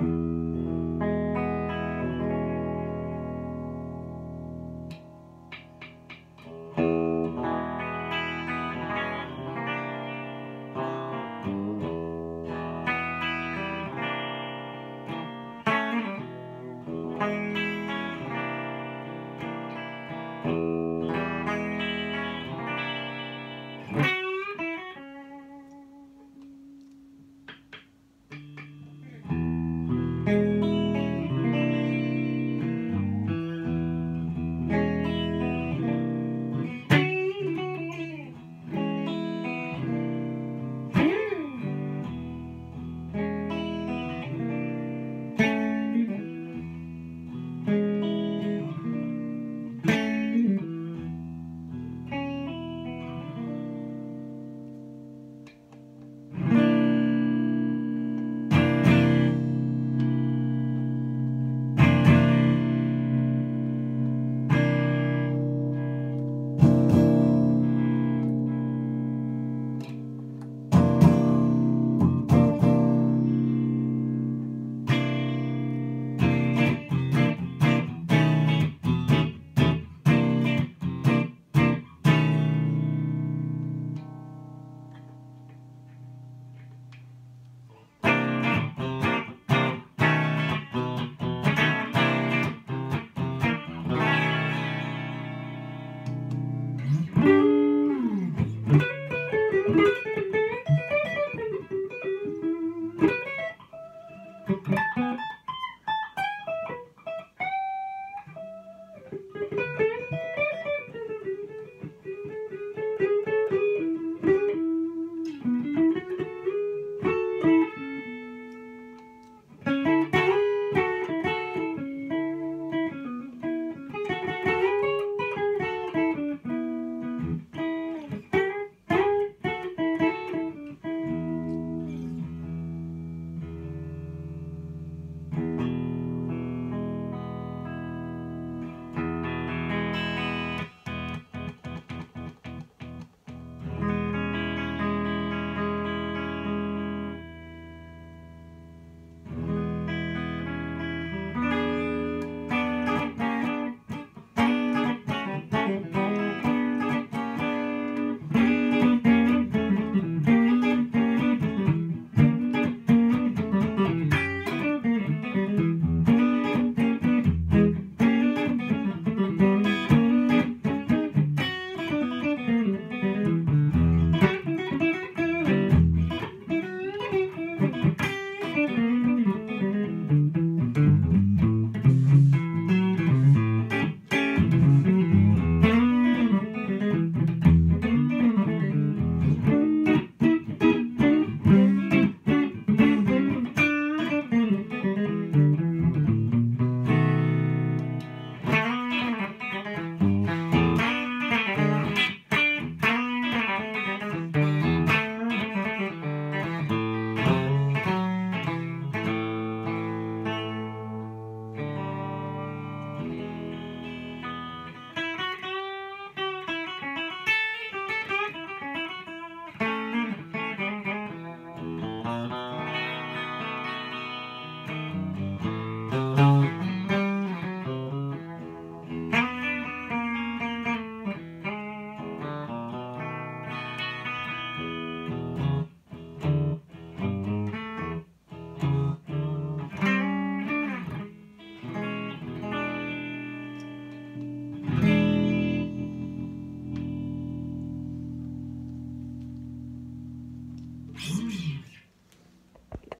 Música